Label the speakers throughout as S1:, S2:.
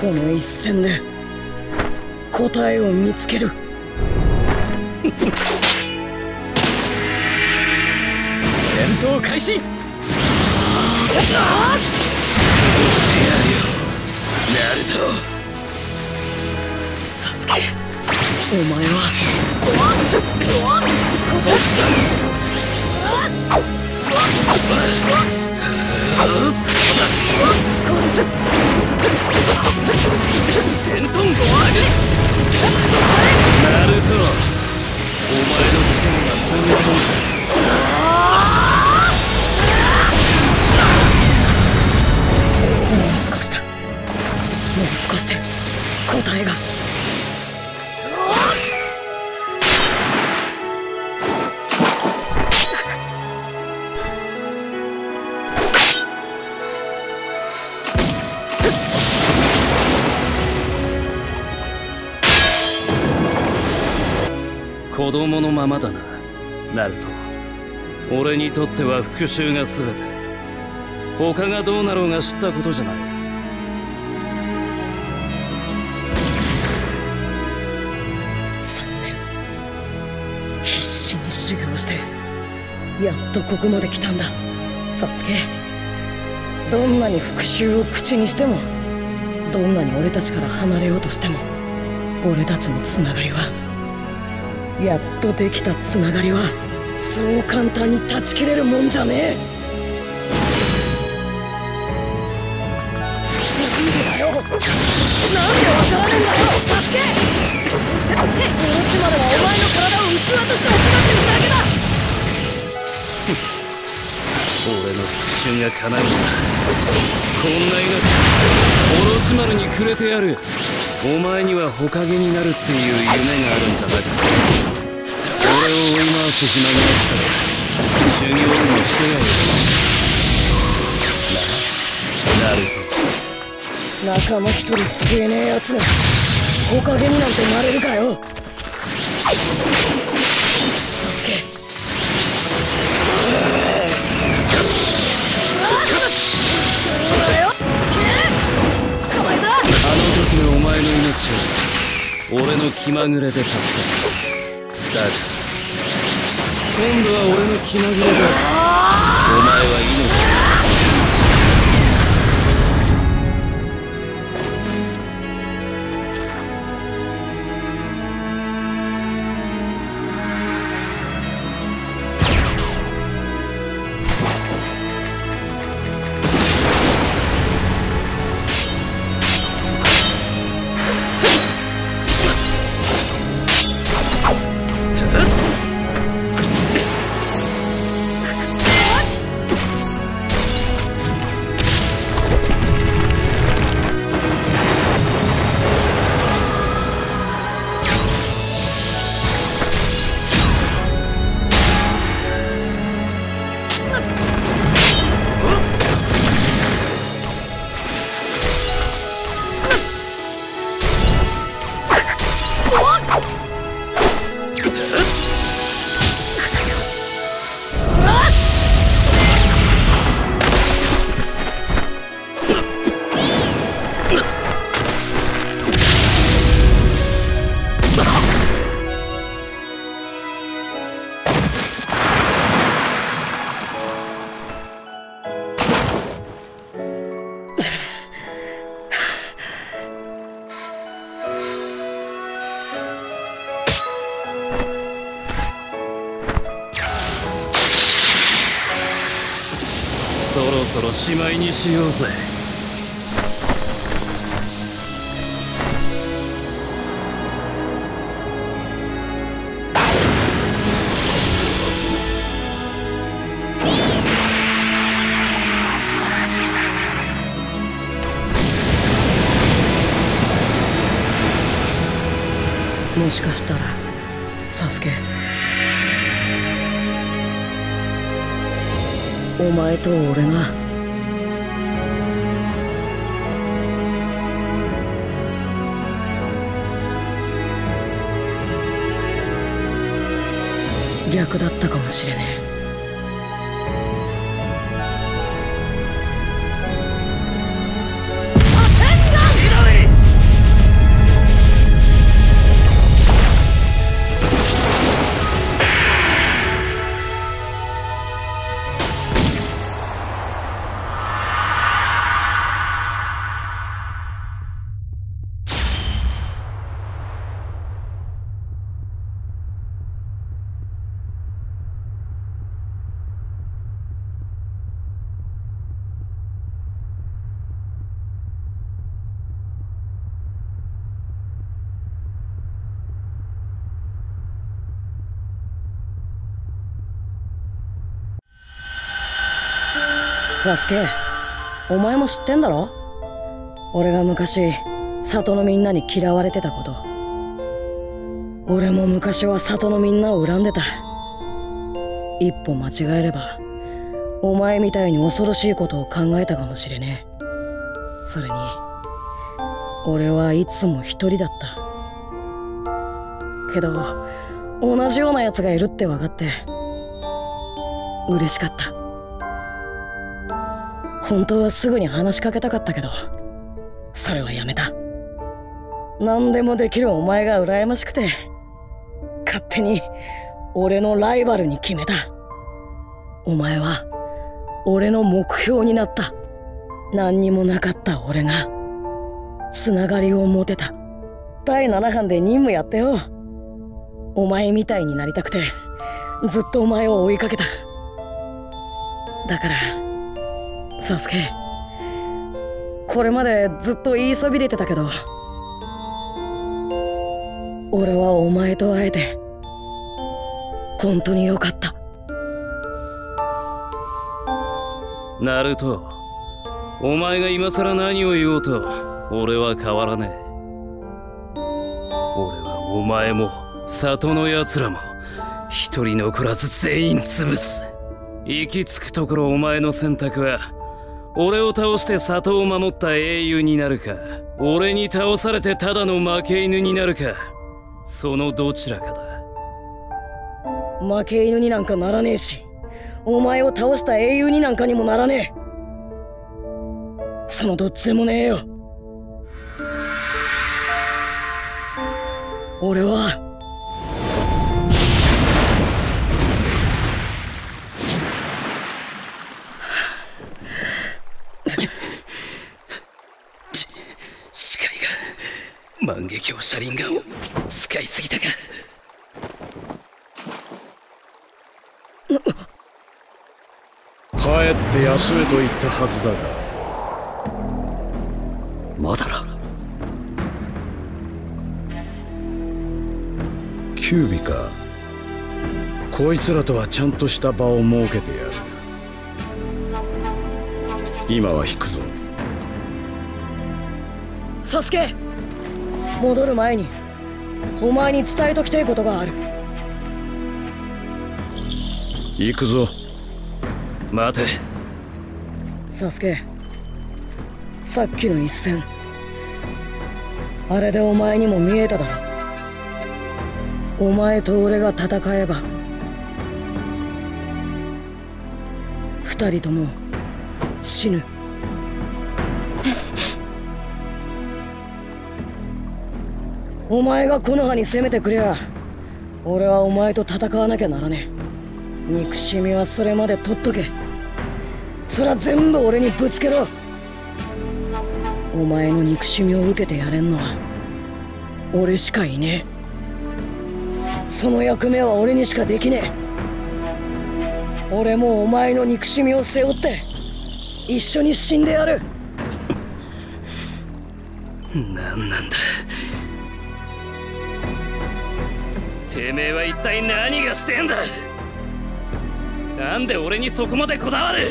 S1: この一戦で答えを見つける。戦闘開始。してやるよナルトサスケ。お前はこっ。ちだ伝統ゴアグナルト。お前の力がそんなもんか。
S2: 子供のままだな。ナルト。俺にとっては復讐が全て。他がどうなろうが知ったことじゃない。
S1: 3年。必死に修行してやっとここまで来たんだ。サスケ。どんなに復讐を口にしてもどんなに俺たちから離れようとしても俺たちのつながりはやっとできたつながりはそう簡単に断ち切れるもんじゃねえ。なんでだよ。なんでわからねえんだよ。サスケどうせまではお前の体を器として欲しがってるだけだ。
S2: 俺の復讐が叶う。こんな命オロチマルにくれてやるお前にはほかげになるっていう夢があるんじゃなかった俺を追い回す暇があったら修行でもしてやるななる
S1: と仲間一人救えねえ奴。が木陰になんてなれるかよ。サスケ
S2: 気まぐれで助けただが。今度は俺の気まぐれだ。お前は命そろそろしまいにしようぜ。
S1: もしかしたらサスケ。お前と俺が。逆だったかもしれねえ。サスケ。お前も知ってんだろ？俺が昔里のみんなに嫌われてたこと。俺も昔は里のみんなを恨んでた。一歩間違えればお前みたいに恐ろしいことを考えたかもしれねえ。それに俺はいつも一人だった。けど同じような奴がいるって分かって嬉しかった。本当はすぐに話しかけたかったけどそれはやめた。何でもできるお前が羨ましくて勝手に俺のライバルに決めた。お前は俺の目標になった。何にもなかった俺がつながりを持てた。第7班で任務やったよ。お前みたいになりたくてずっとお前を追いかけた。だからサスケこれまでずっと言いそびれてたけど俺はお前と会えて本当によかった。
S2: ナルトお前が今更何を言おうと俺は変わらねえ。俺はお前も里の奴らも一人残らず全員潰す。行き着くところお前の選択は俺を倒して里を守った英雄になるか俺に倒されてただの負け犬になるかそのどちらかだ。
S1: 負け犬になんかならねえしお前を倒した英雄になんかにもならねえ。そのどっちでもねえよ。俺は
S2: 万華鏡車輪ガンを使いすぎたか。
S3: 帰って休めと言ったはずだが。
S2: まだら
S3: キュービかこいつらとはちゃんとした場を設けてやる。今は引くぞ。
S1: サスケ戻る前にお前に伝えときたいことがある。
S3: 行くぞ。
S2: 待て。
S1: サスケさっきの一戦。あれでお前にも見えただろ。お前と俺が戦えば二人とも死ぬお前がこの葉に攻めてくりゃ俺はお前と戦わなきゃならねえ。憎しみはそれまで取っとけ。そら全部俺にぶつけろ。お前の憎しみを受けてやれんのは俺しかいねえ。その役目は俺にしかできねえ。俺もお前の憎しみを背負って一緒に死んでやる。
S2: 何なんだてめえは一体何がしてんだ？なんで俺にそこまでこだわる？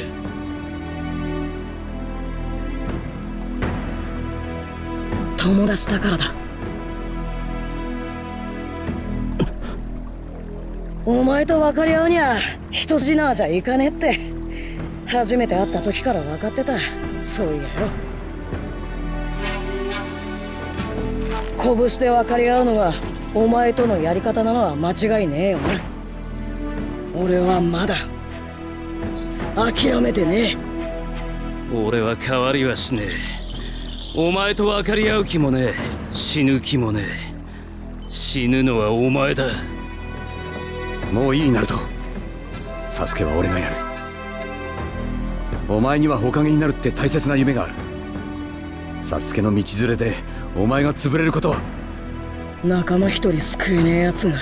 S1: 友達だからだ。お前と分かり合うには一筋縄じゃいかねえって。初めて会った時から分かってた。そういやよ。拳で分かり合うのがお前とのやり方なのは間違いねえよな。俺はまだ。諦めてねえ。
S2: 俺は変わりはしねえ。お前と分かり合う気もねえ。死ぬ気もねえ。死ぬのはお前だ。
S3: もういいナルトサスケは俺がやる。お前には火影になるって大切な夢がある。サスケの道連れでお前が潰れることは
S1: 仲間一人救えねえ奴が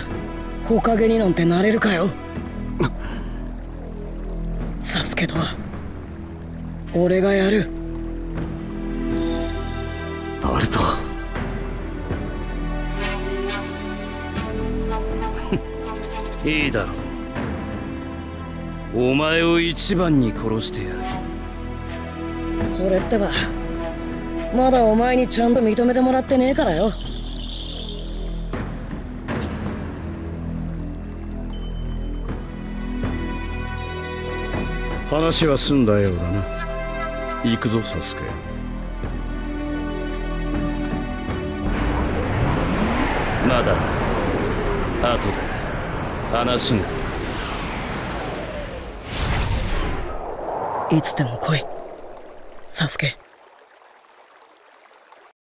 S1: 火影になんてなれるかよ。サスケとは俺がやる。
S3: ナルト
S2: いいだろう。お前を一番に殺してやる。
S1: それってばまだお前にちゃんと認めてもらってねえからよ
S3: 話は済んだようだな。行くぞサスケ。
S2: まだ後で話が
S1: いつでも来いサスケ